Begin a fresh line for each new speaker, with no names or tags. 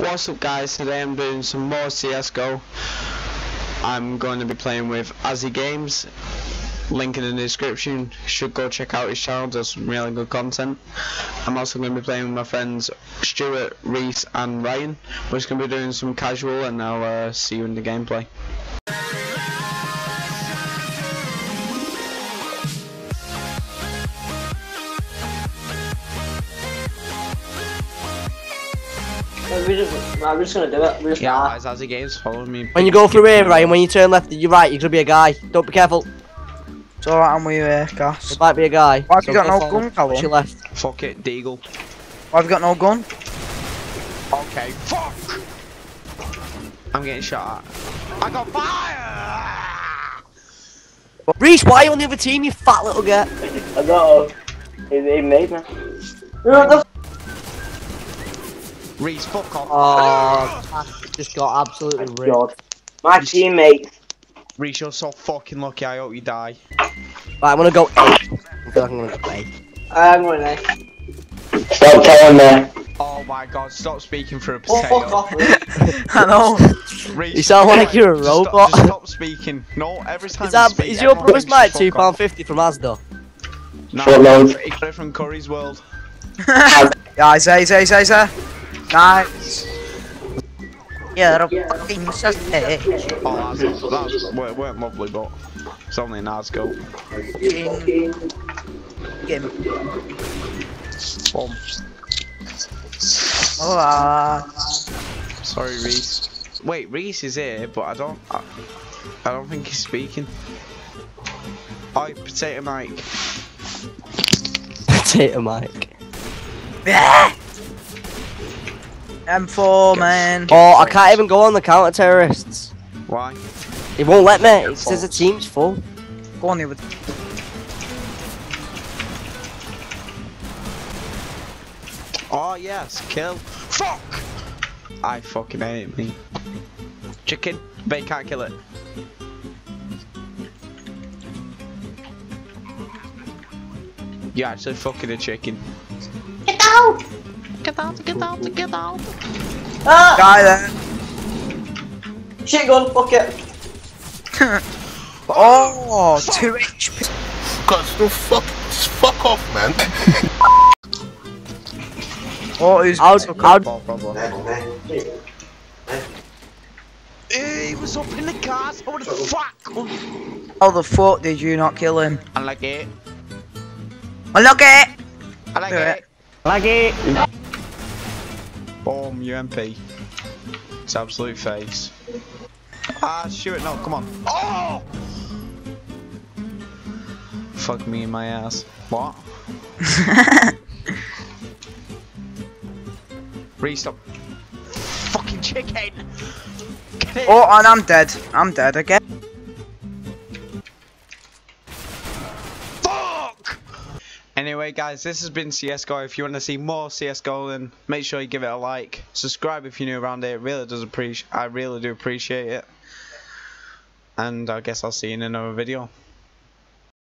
What's up guys, today I'm doing some more CSGO. I'm going to be playing with Azzi Games. Link in the description, should go check out his channel, does some really good content. I'm also going to be playing with my friends Stuart, Reece and Ryan. We're just going to be doing some casual and I'll uh, see you in the gameplay.
We're just, we're just gonna do it. We're just
Yeah
gonna.
guys, Azzi Games, follow me.
When you go through here, Ryan, when you turn left, you're right, you're gonna be a guy. Don't be careful.
It's alright, I'm with you here, Gas.
It might be a guy.
Why have you got no
forward.
gun, Callum?
Watch your left.
Fuck it, Deagle.
Why have you got no gun?
Okay, fuck! I'm getting shot at. I got fire!
Reece, why are you on the other team, you fat little guy?
I know. He, he made me. What the
Reece, fuck off.
Oh, just got absolutely
f-
ripped.
God. My teammates.
Reece, you're so fucking lucky, I hope you die.
Right, I'm gonna go eight. I feel like I'm gonna go eight.
Uh, I'm going next.
Stop telling me.
Oh my god, stop speaking for a
Oh,
potato.
fuck off.
I know.
Reece,
You sound like you're a
just stop-
robot.
Just stop speaking. No, every time
Is that
you speak,
is your
everyone
brother's
thinks you
mic
fuck
two pound
off.
fifty from Asda?
No,
Short loads.
he got it from Curry's World.
yeah, say, say, say, say. Nice. You're a fucking sausage.
Oh, that's, that's weren't, weren't lovely, but it's only an hard.
Fucking. Game.
Boom.
Hola.
Sorry, Reece. Wait, Reece is here, but I don't. I, I don't think he's speaking. Oi, potato Mic.
Potato Mic.
Yeah. M4, man.
Oh, I can't even go on the counter terrorists.
Why?
It won't let me. It says the team's full.
Go on, you.
Oh yes, kill. Fuck! I fucking hate me. Chicken, but you can't kill it. You're actually fucking a chicken.
Get out!
Get out, get out, get out.
Ah!
Guy there.
Shit gun, fuck it.
Oh, 2 HP.
God, no fuck, fuck off, man.
Oh, who's
I'll, I'll,
Ball, ball, ball. He was up in the cars. What the fuck?
How the fuck did you not kill him?
I like it.
Oh, look it!
I like
Do
it.
it.
like it.
Boom, UMP. It's absolute face. Ah, shoot it, no, come on. Oh! Fuck me in my ass. What? Restop. Fucking chicken!
Oh, and I'm dead. I'm dead again.
Anyway, guys, this has been CSGO. If you want to see more CSGO, then make sure you give it a like. Subscribe if you're new around here. It really does appreciate. I really do appreciate it. And I guess I'll see you in another video.